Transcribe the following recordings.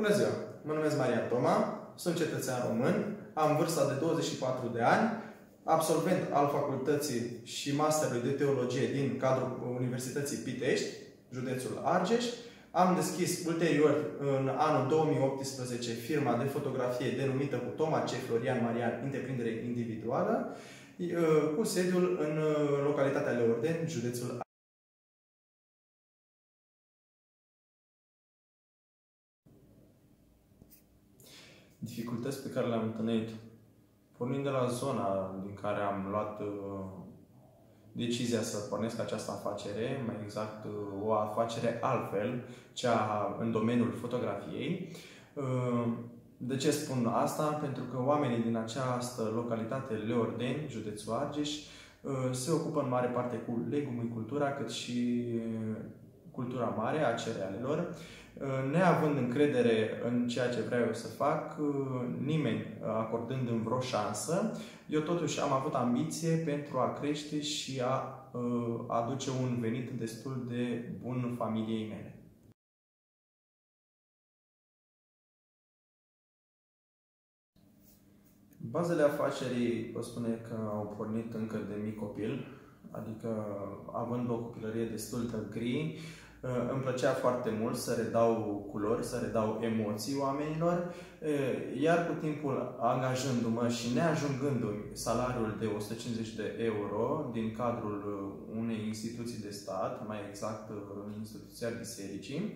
Bună ziua! Mă numesc Maria Toma, sunt cetățean român, am vârsta de 24 de ani, absolvent al facultății și masterului de teologie din cadrul Universității Pitești, județul Argeș. Am deschis ulterior, în anul 2018, firma de fotografie denumită cu Toma C. Florian Marian, întreprindere individuală, cu sediul în localitatea Leorden, județul dificultăți pe care le-am întâlnit, pornind de la zona din care am luat uh, decizia să pornesc această afacere, mai exact uh, o afacere altfel, cea în domeniul fotografiei. Uh, de ce spun asta? Pentru că oamenii din această localitate, Leordeni, județul Argeș, se ocupă în mare parte cu legumicultura, cât și cultura mare a cerealelor neavând încredere în ceea ce vreau eu să fac, nimeni acordând în vreo șansă, eu totuși am avut ambiție pentru a crește și a aduce un venit destul de bun familiei mele. Bazele afacerii, vă spune că au pornit încă de mic copil, adică având o copilărie destul de gri, Uh, îmi plăcea foarte mult să redau culori, să redau emoții oamenilor, uh, iar cu timpul angajându-mă și neajungându-mi salariul de 150 de euro din cadrul uh, unei instituții de stat, mai exact în instituția bisericii,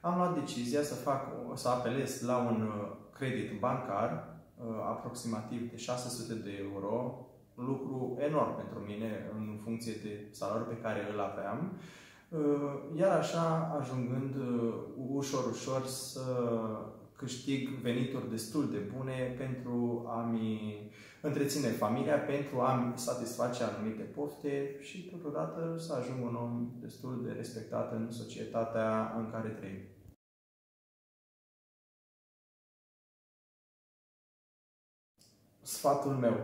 am luat decizia să, fac, să apelez la un credit bancar aproximativ de 600 de euro, lucru enorm pentru mine în funcție de salariul pe care îl aveam, Uh, iar așa ajungând uh, ușor, ușor să câștig venituri destul de bune pentru a-mi întreține familia, pentru a-mi satisface anumite pofte și totodată să ajung un om destul de respectat în societatea în care trăim. Sfatul meu.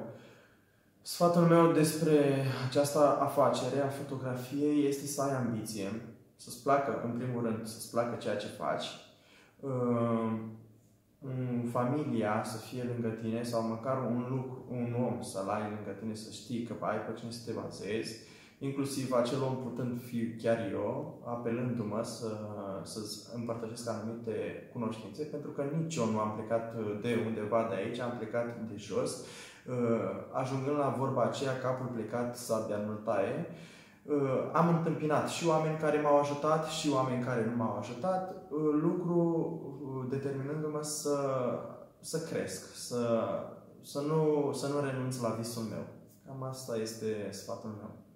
Sfatul meu despre această afacere a fotografiei este să ai ambiție, să-ți placă, în primul rând, să-ți placă ceea ce faci, familia să fie lângă tine sau măcar un lucru, un om să-l ai lângă tine, să știi că ai pe cine să te bazezi, inclusiv acel om putând fi chiar eu, apelându-mă să, să împărtășesc anumite cunoștințe, pentru că nici eu nu am plecat de undeva de aici, am plecat de jos Uh, ajungând la vorba aceea, capul plecat, sabia nu taie, uh, am întâmpinat și oameni care m-au ajutat și oameni care nu m-au ajutat, uh, lucru determinându-mă să, să cresc, să, să, nu, să nu renunț la visul meu. Cam asta este sfatul meu.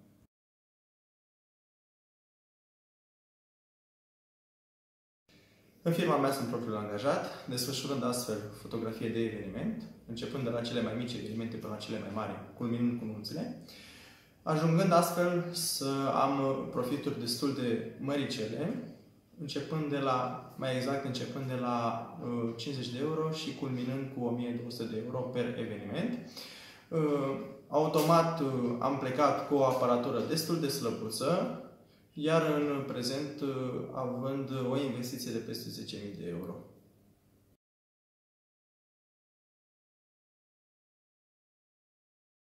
În firma mea sunt propriul angajat, desfășurând astfel fotografie de eveniment, începând de la cele mai mici evenimente până la cele mai mari, culminând cu nunțile, ajungând astfel să am profituri destul de măricele, începând de la, mai exact, începând de la 50 de euro și culminând cu 1200 de euro per eveniment. Automat am plecat cu o aparatură destul de slăbuță, iar în prezent având o investiție de peste 10.000 de euro.